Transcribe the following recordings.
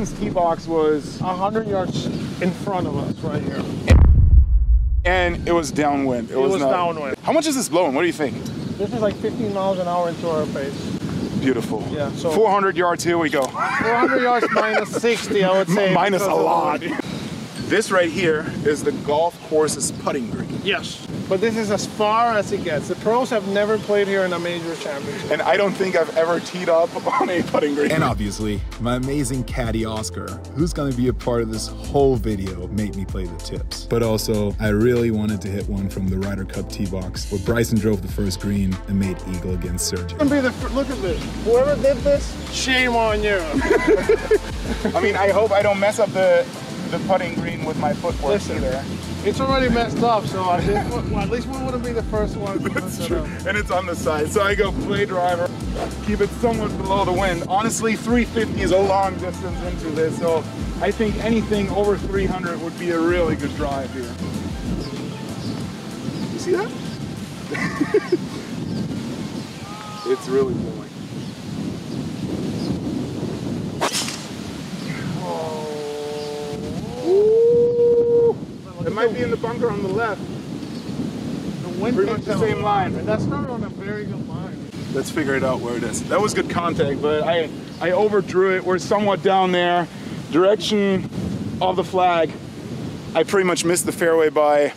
Bryson's tee box was, 100 yards in front of us right here. and it was downwind. It, It was not- downwind. How much is this blowing? What do you think? This is like 15 miles an hour into our face. Beautiful. Yeah, so- 400 yards. Here we go. 400 yards minus 60, I would say. Minus a because of the lot. Wind. This right here is the golf course's putting green. Yes. But this is as far as it gets. The pros have never played here in a major championship. And I don't think I've ever teed up on a putting green. And obviously, my amazing caddy Oscar, who's gonna be a part of this whole video, made me play the tips. But also, I really wanted to hit one from the Ryder Cup tee box, where Bryson drove the first green and made eagle against Sergio. Gonna be the look at this. Whoever did this, shame on you. I mean, I hope I don't mess up the the putting green with my footwork Listen. either. It's already messed up, so I think, well, at least we wouldn't be the first one. That's true. up. And it's on the side. So I go play driver, keep it somewhat below the wind. Honestly, 350 is a long distance into this, so I think anything over 300 would be a really good drive here. You see that? it's really blowing. Might be in the bunker on the left. The wind Pretty much the same line. And that's not on a very good line. Let's figure it out where it is. That was good contact, but I I overdrew it. We're somewhat down there. Direction of the flag. I pretty much missed the fairway by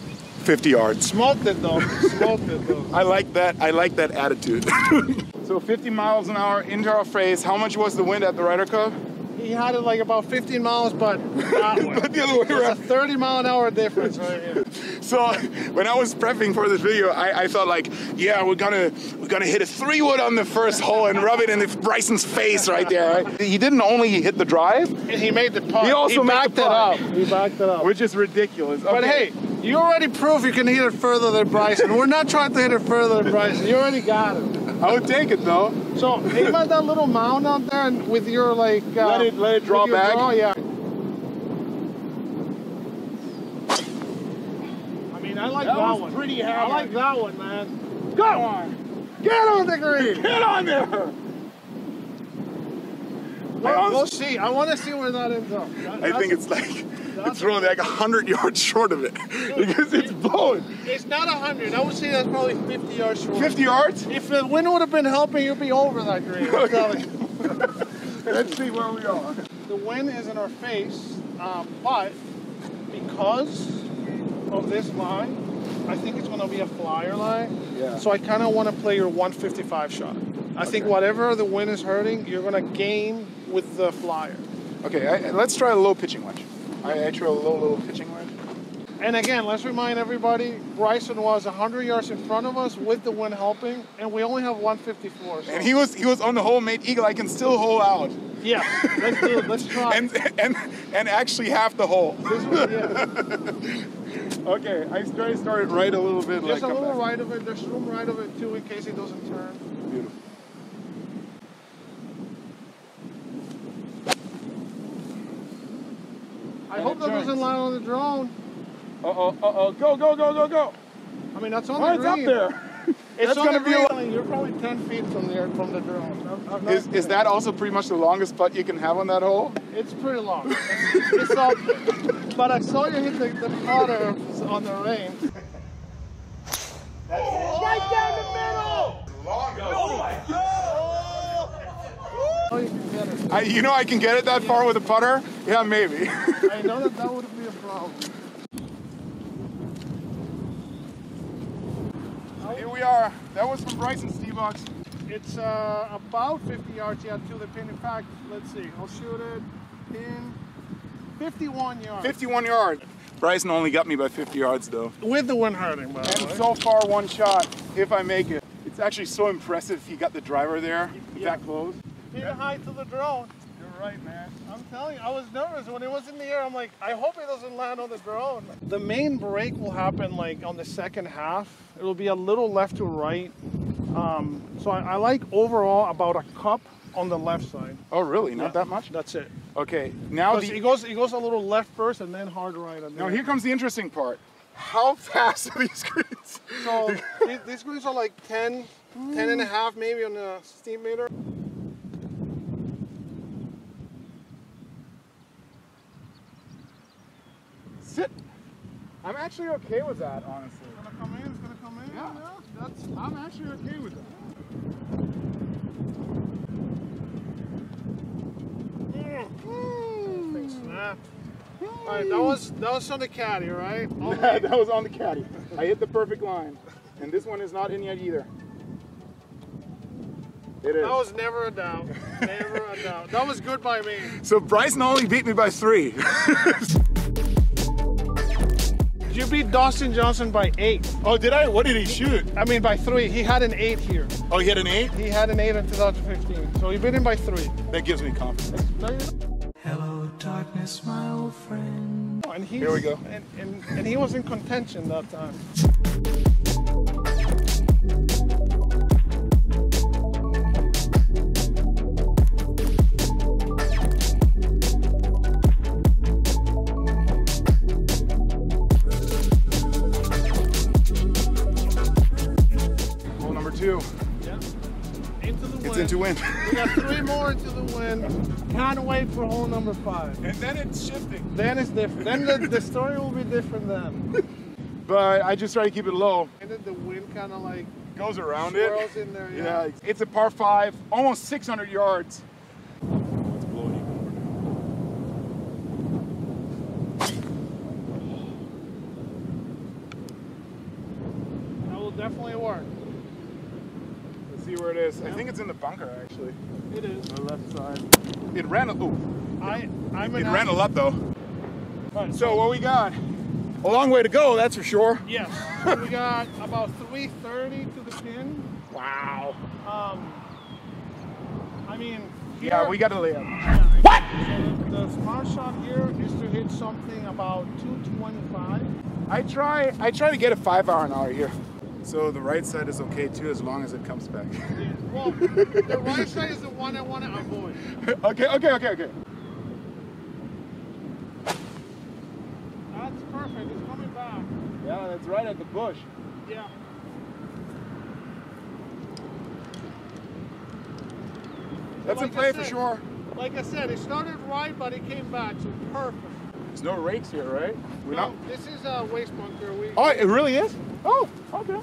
50 yards. Smoked it though. Smoked it though. I like that. I like that attitude. so 50 miles an hour into our face. How much was the wind at the Ryder Cup? He had it like about 15 miles, but that way. But the other way There's a around. 30 mile an hour difference right here. So when I was prepping for this video, I, I thought like, yeah, we're gonna we're gonna hit a three wood on the first hole and rub it in Bryson's face right there. Right? He didn't only hit the drive, he made the putt. He also made backed the it up. He backed it up. which is ridiculous. But hey, you already proved you can hit it further than Bryson. We're not trying to hit it further than Bryson. You already got it. I would take it though. So aim at that little mound out there and with your like uh, Let it- let it draw back? draw, yeah. I mean, I like That that, was one. pretty I like that one, man. Go on, Get on the green. get on there. We'll, we'll see. I want to see where that ends up. That- I think it's like it's really like hundred yards short of it because it's blowing. it's not hundred. I would say that's probably 50 yards short. 50 yards. If the wind would have been helping, you'd be over that green. I'm telling you. Let's see where we are. The wind is in our face, uh, but because of this line, I think it's going to be a flyer line. Yeah. So I kind of want to play your 155 shot. I think whatever the wind is hurting, you're going to gain with the flyer. Okay, I, let's try a low pitching wedge. I, I try a low little pitching wedge. And again, let's remind everybody, Bryson was 100 yards in front of us with the wind helping, and we only have 154. So And he was he was on the hole made eagle. I can still hole out. yeah, let's do it. Let's try. And and and actually half the hole. this one, yeah. Okay, I started to start it right a little bit. Just like a little back. right of it. There's room right of it too in case it doesn't turn. Beautiful. I hope that turns. doesn't land on the drone. Uh oh, uh oh, go, go, go, go, go. I mean, that's on Oh, the it's up there. It's That's gonna be a green. You're probably 10 feet from the from the drone. I'm- I'm Is, is that also pretty much the longest putt you can have on that hole? It's pretty long. It's, it's up. But I saw you hit the, the putter on the range. Right down the middle. Oh, you can get it. I, you know I can get it that far with a putter? Yeah, maybe. I know that that would be a problem. Here we are. That was from Bryson tee. It's uh, about 50 yards yeah, to the pin. In fact, let's see. I'll shoot it in 51 yards. 51 yards. Bryson only got me by 50 yards though. With the wind hurting, by the And way. so far, one shot, if I make it. It's actually so impressive he got the driver there Yeah. that close. Hit it high to the drone. You're right, man. I'm telling you, I was nervous when it was in the air. I'm like, I hope it doesn't land on the drone. The main break will happen like on the second half. It'll be a little left to right. Um, so I, I like overall about a cup on the left side. Oh, really? Not Yeah. that much? That's it. Okay, now Because the, it goes, it goes a little left first and then hard right. And now then- here comes the interesting part. How fast are these greens? So these, these greens are like 10, 10 and a half maybe on the Stimpmeter. I, you know, I can get it. I know that that would be a problem. Is, is that also pretty much the longest putt you can have on that hole? It's actually so impressive he got the driver there that Yeah. actually okay with that, honestly. It's gonna come in, it's gonna come in. Yeah. that's I'm actually okay with that. Mm. thing snapped. Mm. Alright, that was that was on the caddy, right? Oh, that was on the caddy. I hit the perfect line. And this one is not in yet either. It is. that was never a doubt. Never a doubt. That was good by me. so Bryson only beat me by three. You beat Dustin Johnson by eight. oh, did I? What did he shoot? I mean by three. He had an eight here. Oh, he had an eight? He had an eight in 2015. So you beat him by three. That gives me confidence. No, you don't. Hello, darkness, my old friend. And he's, Here we go. And, and, and he was in contention that time. Two. Yeah. Into the wind. It's into wind. We got three more into the wind. Can't wait for hole number five. and then it's shifting. Then it's different. Then the, the story will be different then. But I just try to keep it low. And then the wind kind of like Goes around it. in there. Yeah, Yeah. it's- it's a par five, almost 600 yards. Let's blow it even more. That will definitely work. Let's see where it is. I think it's in the bunker actually. It is. The left side. It ran a, ooh, I I'm it ran a lot though. Right, So what we got? A long way to go, that's for sure. Yes. we got about 330 to the pin. Wow. Um, I mean, here, Yeah, we got to lay up. what? So the, the smart shot here is to hit something about 225. I try I try to get a five hour an hour here. So the right side is okay too as long as it comes back. Well, the right side is the one I want to avoid. okay, okay, okay, okay. That's perfect. It's coming back. Yeah, that's right at the bush. Yeah. That's Like in play for said- sure. Like I said, it started right, but it came back, so perfect. There's no rakes here, right? We're not. No, this is a waste bunker. We, Oh, it really is? Oh, okay.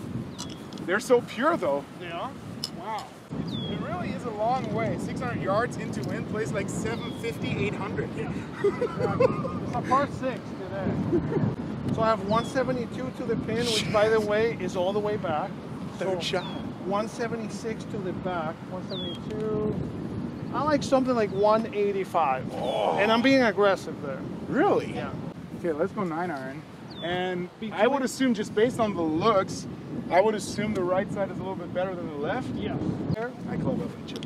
They're so pure though. they are. Wow. It really is a long way. 600 yards into wind plays like 750, 800. Yeah. it's a par six today. So I have 172 to the pin, which by the way is all the way back. Third So shot. 176 to the back, 172. I like something like 185. Oh. And I'm being aggressive there. Really? Yeah. Okay, let's go nine iron. And I would assume, just based on the looks, I would assume the right side is a little bit better than the left. There, I club up and chip.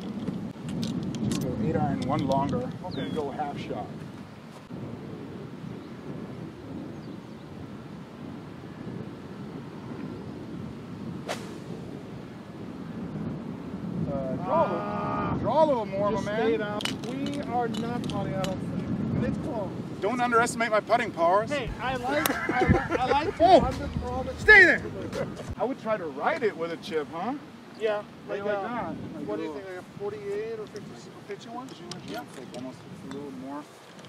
Let's go eight iron, one longer. Okay. Go half shot. Uh, draw, a Ah, little, draw a little more, just my stay man. We are not putting, I don't think. And it's close. Don't underestimate my putting powers. Hey, I like, I, I like to Oh. Stay there. I would try to ride it with a chip, huh? Yeah, Like like, like uh, that. Like What do you think, like a 48 or 50, 51? Yeah, it's like almost it's a little more.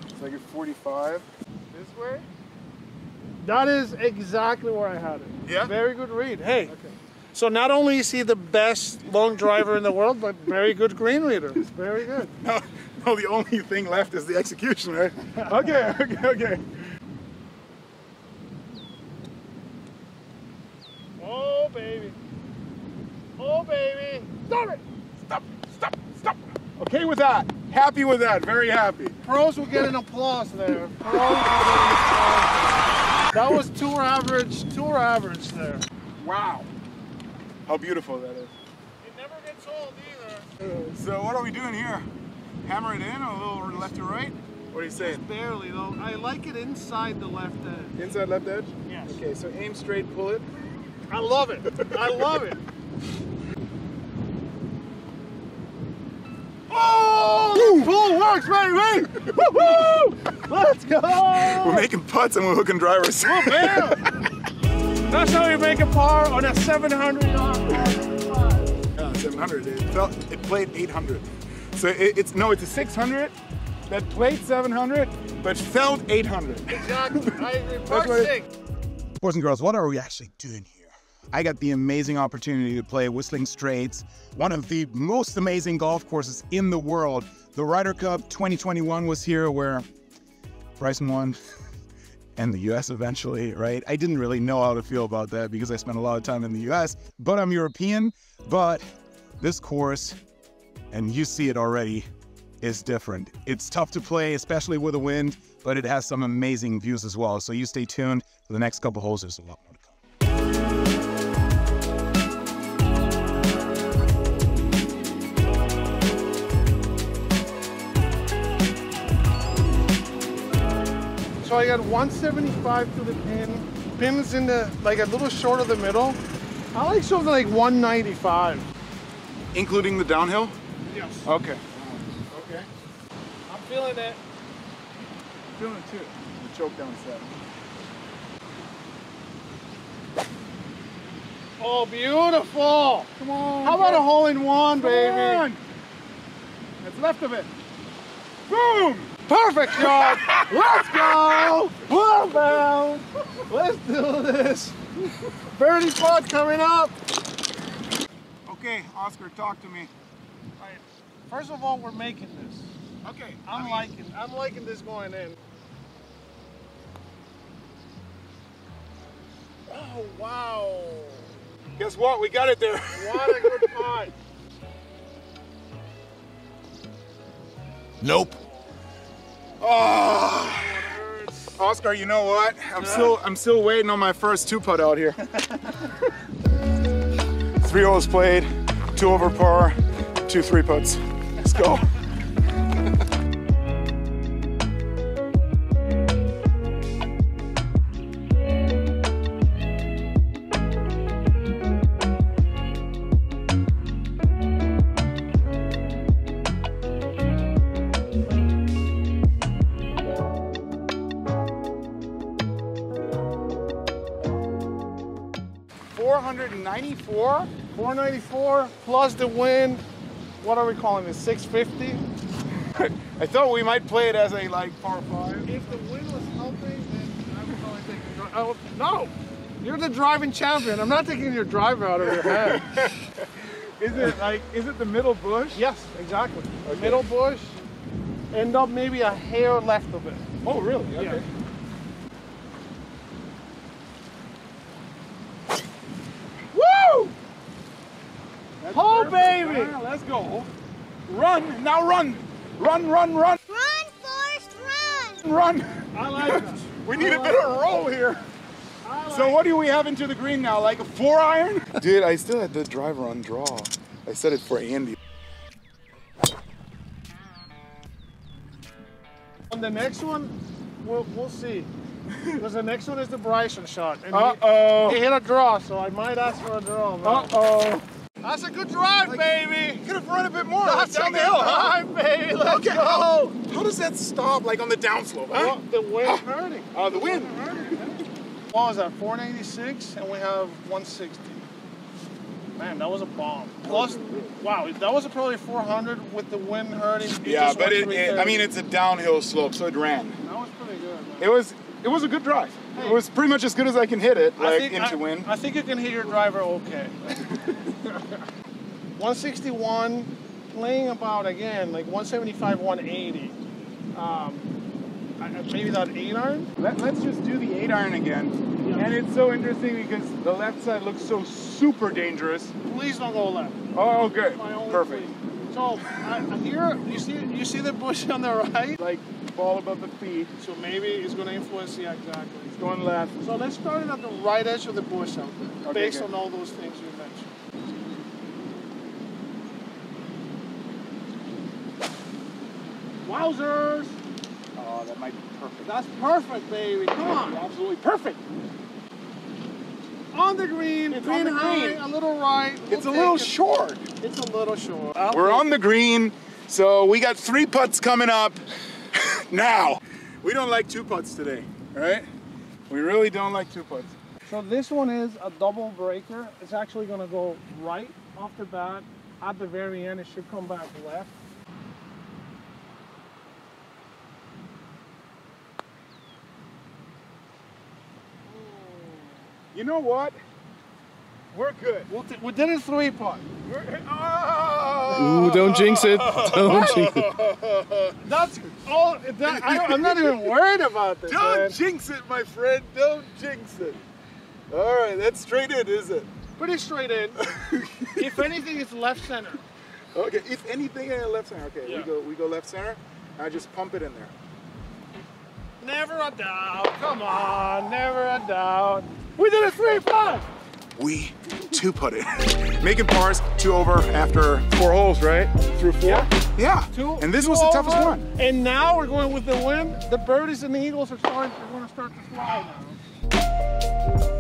It's like a 45. This way? That is exactly where I had it. Yeah? Very good read. Hey. Okay. So not only is he the best long driver in the world, but very good green reader. Very good. No, no, the only thing left is the execution, right? okay, okay, okay. Oh, baby. Oh, baby. Stop it. Stop, stop, stop. Okay with that. Happy with that. Very happy. Pros will get an applause there. Pros will get an applause. That was tour average, tour average there. Wow. How beautiful that is. It never gets old either. So what are we doing here? Hammer it in, a little left to right? What are you saying? Barely though. I like it inside the left edge. Inside left edge? Yes. Okay, so aim straight, pull it. I love it. I love it. Pull works, baby! Woo-hoo! Let's go. We're making putts and we're hooking drivers. Bam! That's how you make a par on a 700 Yeah, 700. It felt it played 800. So it, it's no, it's a 600 that played 700, but felt 800. Exactly. I agree. Par what it- six. Boys and girls, what are we actually doing here? I got the amazing opportunity to play Whistling Straits, one of the most amazing golf courses in the world. The Ryder Cup 2021 was here where Bryson won and the US eventually, right? I didn't really know how to feel about that because I spent a lot of time in the US, but I'm European. But this course, and you see it already, is different. It's tough to play, especially with the wind, but it has some amazing views as well. So you stay tuned for the next couple holes. There's a lot more I got 175 to the pin. Pin's in the like a little short of the middle. I like something like 195. Including the downhill? Yes. Okay. Okay. I'm feeling it. I'm Feeling it too. The choke down set. Oh, beautiful. Come on. How about a hole in one, Come baby? on. That's left of it. Boom! Perfect shot. Let's go. Well bound. Let's do this. Birdie spot coming up. Okay, Oscar, talk to me. All right. First of all, we're making this. Okay. I'm liking. I'm liking this going in. Oh wow! Guess what? We got it there. What a good putt. Nope. Oh. Oscar, you know what? I'm still I'm still waiting on my first two putt out here. three holes played, two over par, two three putts. Let's go. 494 plus the wind. What are we calling this? 650. I thought we might play it as a like par five. If the wind was helping, then I would probably take the drive. Oh, no, you're the driving champion. I'm not taking your driver out of your hand. Is it like is it the middle bush? yes, exactly. Okay. Middle bush. End up maybe a hair left of it. Oh really? Yeah. Woo! That's Oh, perfect. baby! Ah, let's go. Run now, run, run, run, run, Run, Forrest, run! run. I like that. We need a bit of roll here. So what do we have into the green now? Like a four iron? Dude, I still had the driver on draw. I set it for Andy. On the next one, we'll, we'll see. Because the next one is the Bryson shot. Uh he, oh. he hit a draw, so I might ask for a draw. man. Uh. That's a good drive, baby. Could have run a bit more. That's down a the good hill, huh? drive, baby. Let's Okay. go. How, how does that stop? Like on the downslope, huh? Well, the wind hurting. Oh, the wind. What was that? 496, and we have 160. Man, that was a bomb. Plus, wow, that was probably 400 with the wind hurting. It Yeah, but it, it, I mean, it's a downhill slope, so it ran. that was pretty good. Man. It was, it was a good drive. It was pretty much as good as I can hit it, like into I, wind. I think you can hit your driver okay. 161, playing about again like 175, 180. Um, I- maybe that eight iron. Let, us just do the eight iron again. Yeah. And it's so interesting because the left side looks so super dangerous. Please don't go left. Oh, okay. Perfect. plea. So here you see you see the bush on the right. Like ball above the feet. So maybe it's going to influence. Yeah, exactly. It's going left. So let's start it at the right edge of the bush out there, Okay, based good. on all those things you Wowzers! Oh, that might be perfect. That's perfect, baby. Come on. Absolutely perfect. On the green, It's the high, green. a little right. It's a little it. short. It's a little short. We're on the green, so we got three putts coming up now. We don't like two putts today, right? We really don't like two putts. So this one is a double breaker. It's actually going to go right off the bat. At the very end, it should come back left. You know what? We're good. We'll t- we did a three putt. We're, oh! Ooh, don't jinx it. Don't jinx it. That's all. That, I, I'm not even worried about this. Don't man. jinx it, my friend. Don't jinx it. All right, that's straight in, is it? Pretty straight in. if anything, it's left center. Okay, if anything, in left center. Okay, Yeah. we go we go left center. I just pump it in there. Never a doubt. Come on, never a doubt. We did a three putt. We two put it. Making pars two over after four holes, right? Through four. Yeah. Yeah. Two. And this two was the toughest one. And now we're going with the wind. The birdies and the eagles are starting. They're going to start to fly now.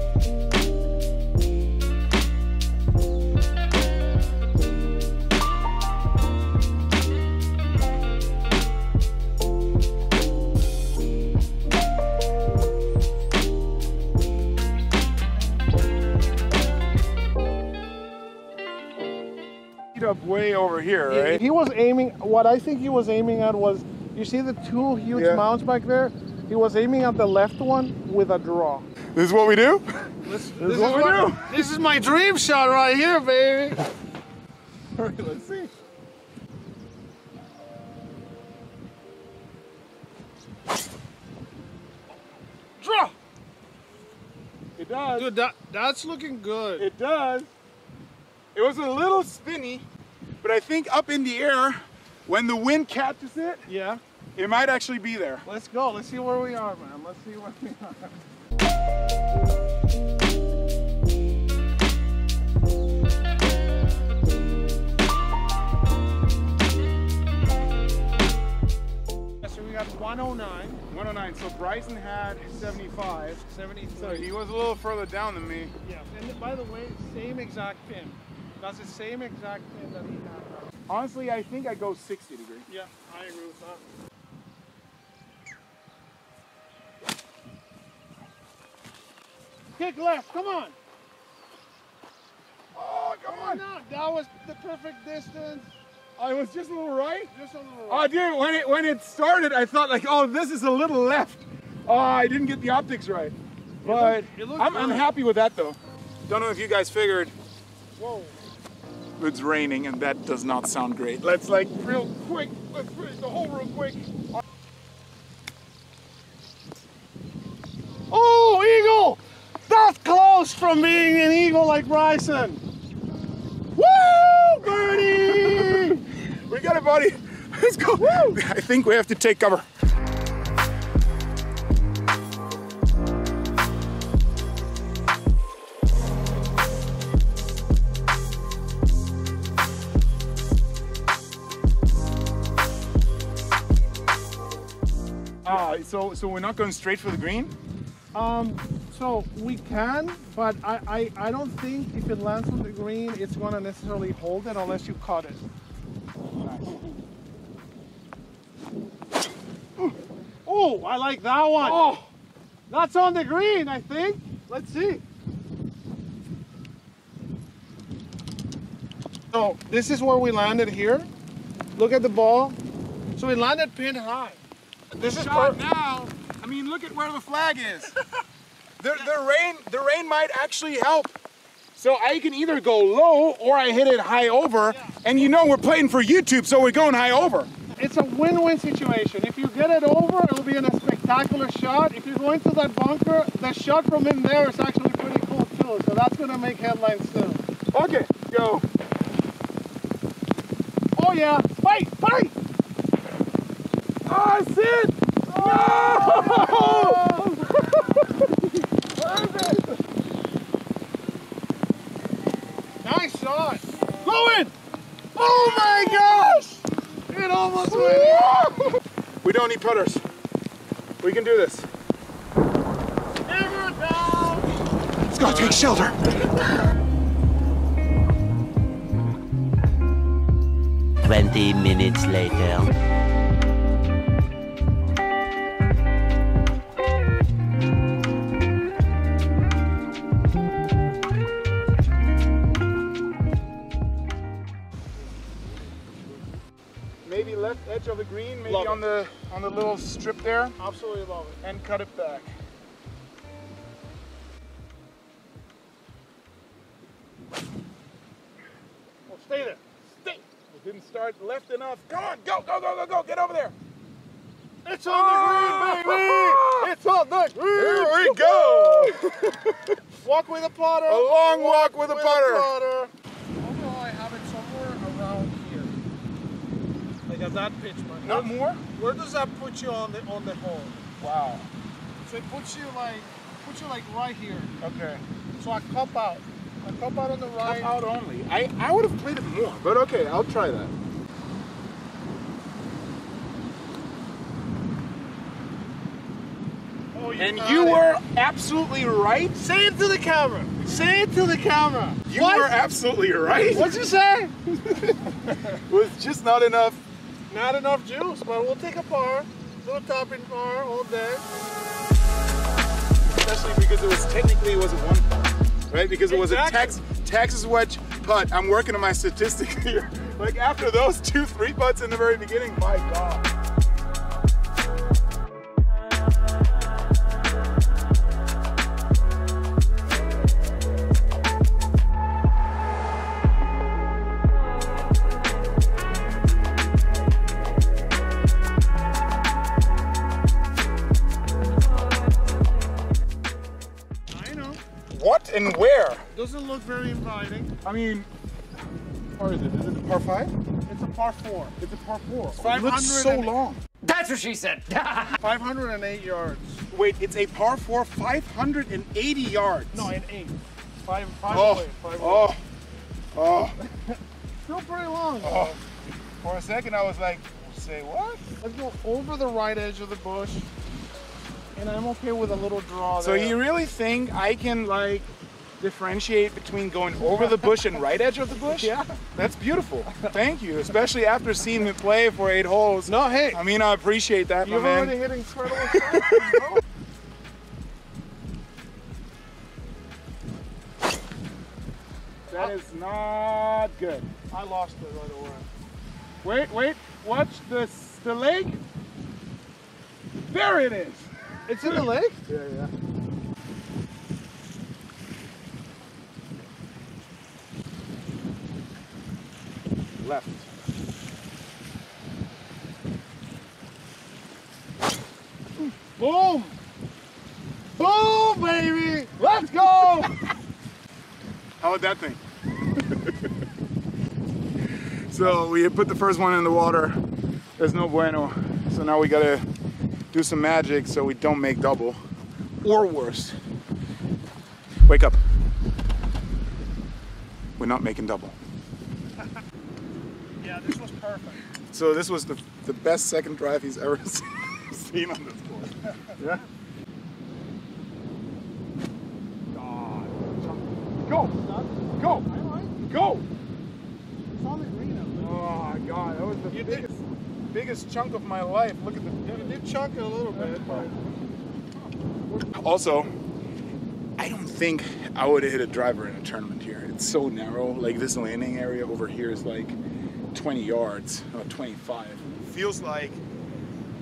Up way over here, right? He was aiming. What I think he was aiming at was, you see the two huge Yeah. mounds back there. He was aiming at the left one with a draw. This is what we do. This, is what we do. This is my dream shot right here, baby. All right, let's see. Draw. It does. Dude, that that's looking good. It does. It was a little spinny, but I think up in the air, when the wind catches it, yeah. it might actually be there. Let's go. Let's see where we are, man. Let's see where we are. So we got 109, 109. So Bryson had 75. 73. So he was a little further down than me. Yeah, and by the way, same exact pin. That's the same exact pin that he had. Honestly, I think I go 60 degree. Yeah, I agree with that. Kick left, come on. Oh, come Why not? That was the perfect distance. I was just a little right. Just a little oh, right. Oh, dude, when it when it started, I thought like, oh, this is a little left. Oh, I didn't get the optics right. But looked- it looked I'm, I'm happy with that though. Don't know if you guys figured Whoa. It's raining and that does not sound great. Let's like real quick, let's finish the hole real quick. Oh, eagle! That's close from being an eagle like Bryson. Woo, birdie! We got it, buddy. Let's go. I think we have to take cover. So so we're not going straight for the green? Um, so we can, but I, I, I don't think if it lands on the green, it's gonna necessarily hold it unless you cut it. Oh, I like that one. Oh, That's on the green, I think. Let's see. So this is where we landed here. Look at the ball. So we landed pin high. This is shot now. I mean, look at where the flag is. the, the rain, the rain might actually help. So I can either go low or I hit it high over. And you know we're playing for YouTube, so we're going high over. It's a win-win situation. If you get it over, it'll be in a spectacular shot. If you go into that bunker, the shot from in there is actually pretty cool too. So that's gonna make headlines soon. Okay, go. Oh yeah, fight, fight! Oh, Sid! Nice shot. Go in! Oh my gosh! It almost went We don't need putters. We can do this. Never down! Let's go take shelter. Twenty minutes later. little strip there? Absolutely love it. And cut it back. Well, stay there. Stay. It didn't start left enough. Go on, go, go, go, go, go. Get over there. It's on oh, the green, ah, baby. Ah. It's on the green. Here we go. walk with a potter. A long walk, walk with, with, a potter. Overall, I have it somewhere around here. Like at that pitch not more? Where does that put you on the on the hole? Wow. So it puts you like puts you like right here. Okay. So I cup out. I cup out on the right. Out only. I, I would have played it more, but okay, I'll try that. Oh, And you it. were absolutely right. Say it to the camera. Say it to the camera. You What? were absolutely right. What'd you say? was just not enough. Not enough juice, but we'll take a par. Little topping par all day. Especially because it was technically it wasn't one putt, right? Because it was a. Tex, Texas wedge putt. I'm working on my statistics here. Like after those two three putts in the very beginning, my God. And where? Doesn't look very inviting. I mean, par is it? Is it a par five? It's a par four. It's a par four. It looks so long. That's what she said. 508 yards. Wait, it's a par four, 580 yards. No, an eight. Five, five Oh, away. Five oh, away. oh, oh, Still pretty long. oh. For a second, I was like, say what? Let's go over the right edge of the bush. And I'm okay with a little draw So there. you really think I can like differentiate between going over the bush and right edge of the bush? Yeah. That's beautiful. Thank you, especially after seeing me play for eight holes. No, hey. I mean, I appreciate that, You've my man. already hit incredible shots, bro. That is not good. I lost it right away. Wait, wait, watch this, the lake. There it is. It's in the lake? Yeah, yeah. Left. Boom! Boom, baby! Let's go! How about that thing? so we put the first one in the water. There's no bueno. So now we gotta do some magic so we don't make double. Or worse. Wake up. We're not making double. Yeah, this was perfect. So this was the, the best second drive he's ever seen on this course. Yeah? God. Go! Go! Go! It's on the green up there. Oh my god, that was the You did- biggest, biggest chunk of my life. Look at You the. did chunk it a little bit, but Also, I don't think I would have hit a driver in a tournament here. It's so narrow. Like this landing area over here is like 20 yards, or 25. Feels like,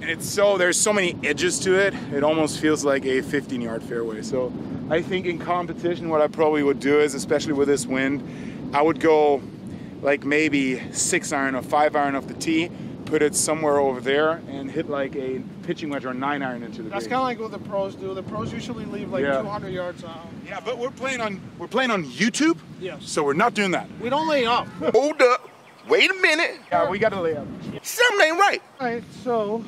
and it's so there's so many edges to it. It almost feels like a 15 yard fairway. So I think in competition, what I probably would do is, especially with this wind, I would go like maybe six iron or five iron off the tee, put it somewhere over there, and hit like a pitching wedge or a nine iron into the. that's kind of like what the pros do. The pros usually leave like Yeah. 200 yards out. Yeah, but we're playing on we're playing on YouTube, Yes. so we're not doing that. We don't lay up. Hold up. Wait a minute. Yeah, we got to lay up. Something ain't right. All right, so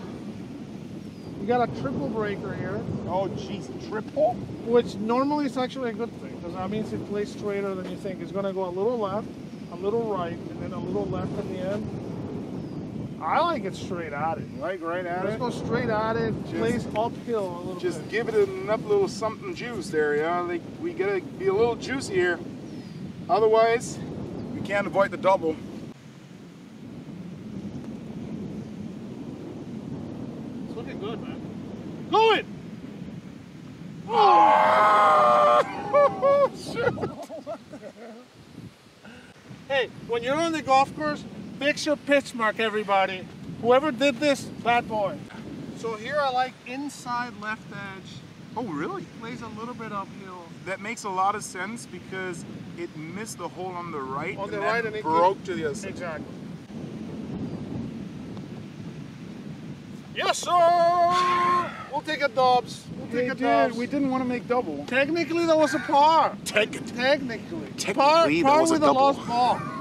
we got a triple breaker here, Oh, jeez, triple. which normally is actually a good thing because that means it plays straighter than you think. It's going to go a little left, a little right, and then a little left in the end. I like it straight at it. Like right at Let's it. go straight at it. Just- plays uphill a little bit. Just bit. give it enough little something juice there, yeah. Like we gotta be a little juicy here. Otherwise, we can't avoid the double. Fix your pitch mark, everybody. Whoever did this, bad boy. So here I like inside left edge. Oh, really? Plays a little bit uphill. That makes a lot of sense because it missed the hole on the right. On the right, and it broke to the other side. Exactly. Yes, sir. We'll take a dubs. We'll take hey, a dude, dubs. We didn't want to make double. Technically, that was a par. Technically. Technically. Technically, par, par that was a double. lost ball.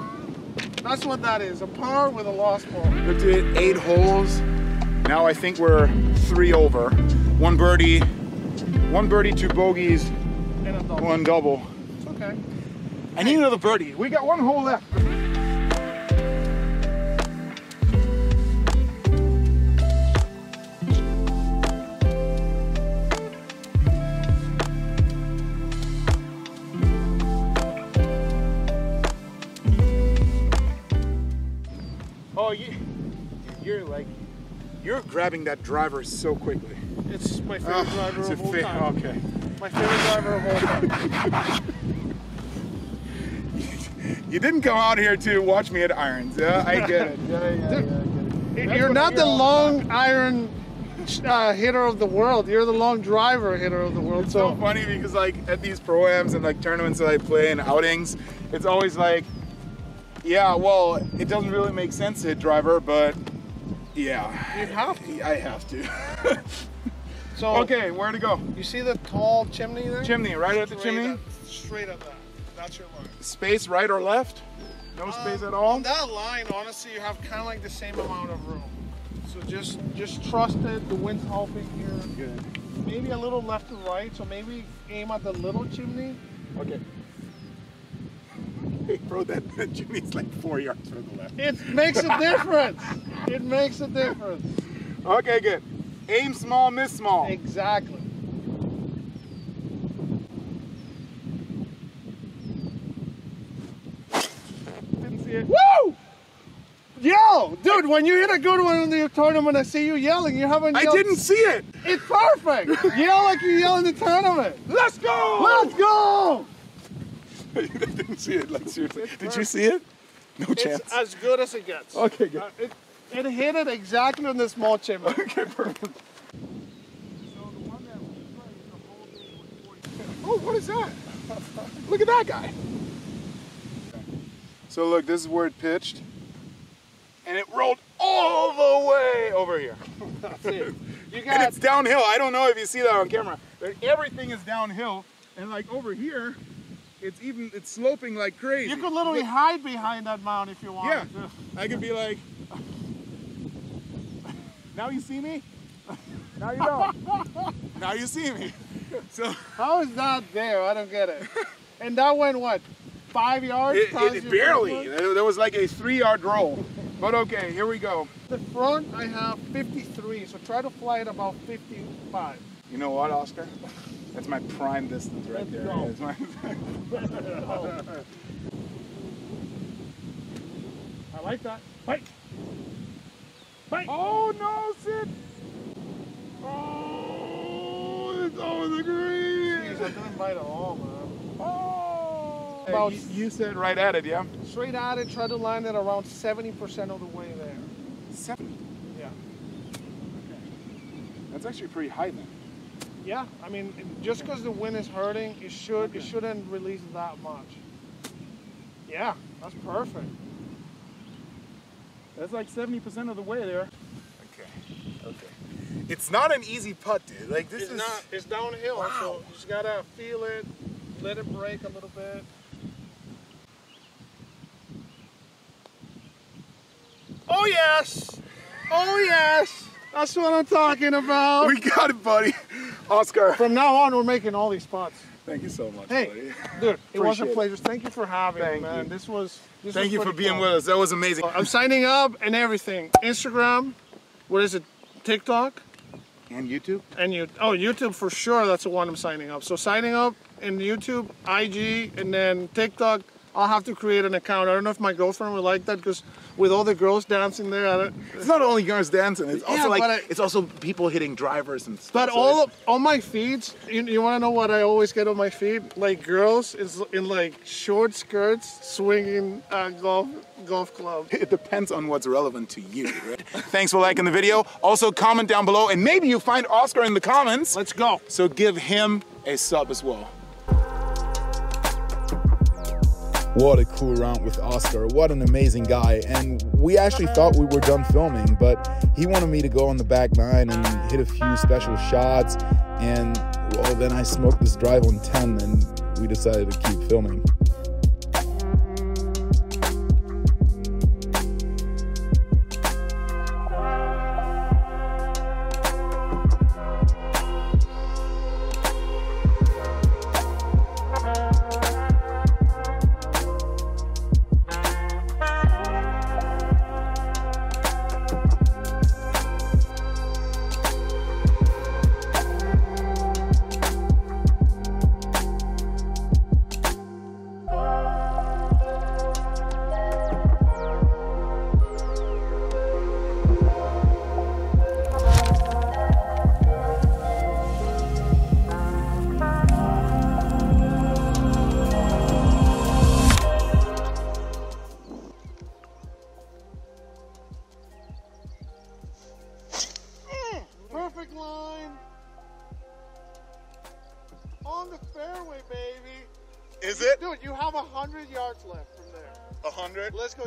That's what that is. A par with a lost ball. Looked at eight holes. Now I think we're three over. One birdie, one birdie, two bogeys, And a double. one double. It's okay. I need another birdie. We got one hole left. Grabbing that driver so quickly. It's my favorite Oh, driver of all time. Okay. My favorite driver of all time. You didn't come out here to watch me at irons. Yeah, I get it. Yeah, yeah, yeah, I get it. You're not the long iron uh, hitter of the world. You're the long driver hitter of the world. It's so So funny because like at these pro-ams and like tournaments that I play and outings, it's always like, yeah, well, it doesn't really make sense to hit driver, but yeah, you have to. I have to. So okay, where to go? you see the tall chimney there? Chimney, right at the chimney? At, straight up that. That's your line. Space right or left? No um, space at all? On that line, honestly, you have kind of like the same amount of room. So just just trust it. The wind's helping here. Good. Maybe a little left to right. So maybe aim at the little chimney. Okay. Hey, bro, that, that chimney's like four yards from the left. It makes a difference. It makes a difference. Okay, good. Aim small, miss small. Exactly. Didn't see it. Woo! Yo, dude, when you hit a good one in the tournament, I see you yelling. You haven't Yelled. I didn't see it. It's perfect. Yell like you yell in the tournament. Let's go. Let's go. I didn't see it. Like seriously, did you see it? No chance. It's as good as it gets. Okay, good. Uh, it, it hit it exactly on the small chimney. Okay, perfect. Oh, what is that? Look at that guy. So look, this is where it pitched, and it rolled all the way over here. That's it. You And it's downhill. I don't know if you see that on camera, but everything is downhill, and like over here, it's even it's sloping like crazy. you could literally hide behind that mound if you want. Yeah, to. I could be like, now you see me? Now you don't. now you see me. So How is that there? I don't get it. And that went what? Five yards? it, it barely. There was like a three-yard roll. But okay, here we go. The front I have 53, so try to fly it about 55. You know what, Oscar? That's my prime distance right Let's there. go. That's my- I like that. Fight! Fight! oh no, Sid! Oh, it's over the green. Jeez, that didn't bite at all, man. Oh. About- you, you said right at it, yeah? Straight at it, try to land it around 70% of the way there. 70? Yeah. Okay. That's actually pretty high then. Yeah, I mean, just because the wind is hurting, it should it shouldn't release that much. Yeah, that's perfect. That's like 70% of the way there. Okay. Okay. It's not an easy putt, dude. Like this It's is not. It's downhill, Wow. so you just gotta feel it, let it break a little bit. Oh yes! Oh yes! That's what I'm talking about. We got it, buddy. Oscar. From now on, we're making all these spots. Thank you so much, Hey, buddy. dude, it was a it. pleasure. Thank you for having Thank me, man. you. This was. This Thank was you for being fun. with us. That was amazing. I'm signing up and everything. Instagram, what is it? TikTok, And YouTube? and you. Oh, YouTube for sure. That's the one I'm signing up. So signing up in YouTube, IG, and then TikTok. I'll have to create an account. I don't know if my girlfriend would like that because with all the girls dancing there, I don't, It's not only girls dancing. It's also Yeah, like I- it's also people hitting drivers and stuff. But so all all my feeds, you, you want to know what I always get on my feed? Like girls is in like short skirts swinging a golf golf club. it depends on what's relevant to you. Right? Thanks for liking the video. Also comment down below and maybe you find Oscar in the comments. Let's go. So give him a sub as well. What a cool round with Oscar. What an amazing guy. And we actually thought we were done filming, but he wanted me to go on the back nine and hit a few special shots. And well, then I smoked this drive on 10 and we decided to keep filming.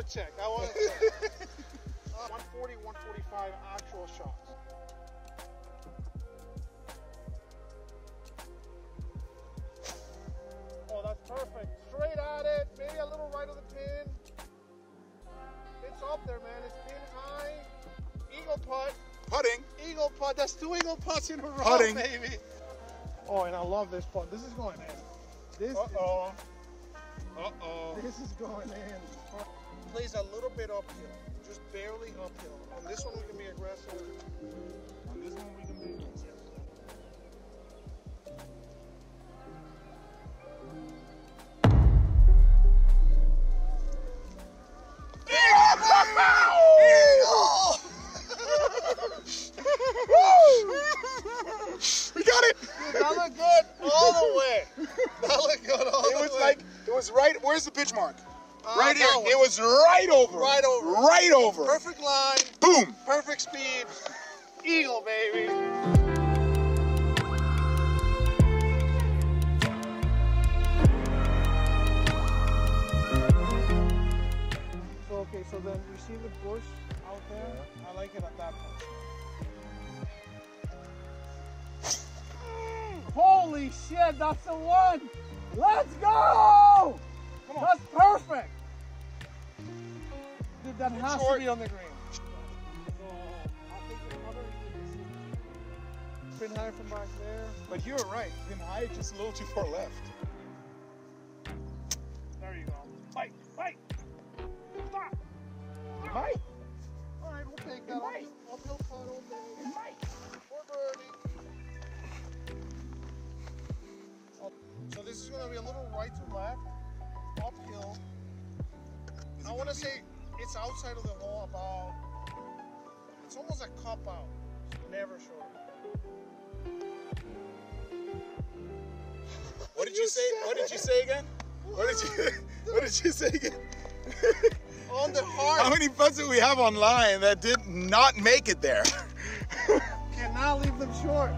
Check. I want to check. Uh, 140, 145 actual shots. Oh, that's perfect. Straight at it. Maybe a little right of the pin. It's up there, man. It's pin high. Eagle putt. Putting. Eagle putt. That's two eagle putts in a row, Putting. baby. Oh, and I love this putt. This is going in. This Uh-oh. Uh-oh. this is going in. Plays a little bit uphill, just barely uphill. On this one, we can be aggressive. On this one we can be. We got it. That looked good all the way. That looked good all It the way. It was like it was right. Where's the pitch mark? Uh, right here. It was right over. Right over. Right over. perfect line, Boom. perfect speed. Eagle, baby. So okay, so then you see the bush out there? I like it at that point. Holy shit, that's the one! Let's go! That's perfect! That has short. to be on the green. So, I'll take the putter. Spin high from back there. But you're right. Pin high, just a little too far left. There you go. Fight, fight! Stop! Might. All right, we'll take that. Uphill putt all day. Or birdie. Oh, So this is going to be a little right to left, uphill. I want to say it's outside of the hole about. It's almost a cup out. Never short. What did you say? What did you say again? What did you What did you say again? On the heart. How many putts do we have online that did not make it there? Cannot leave them short.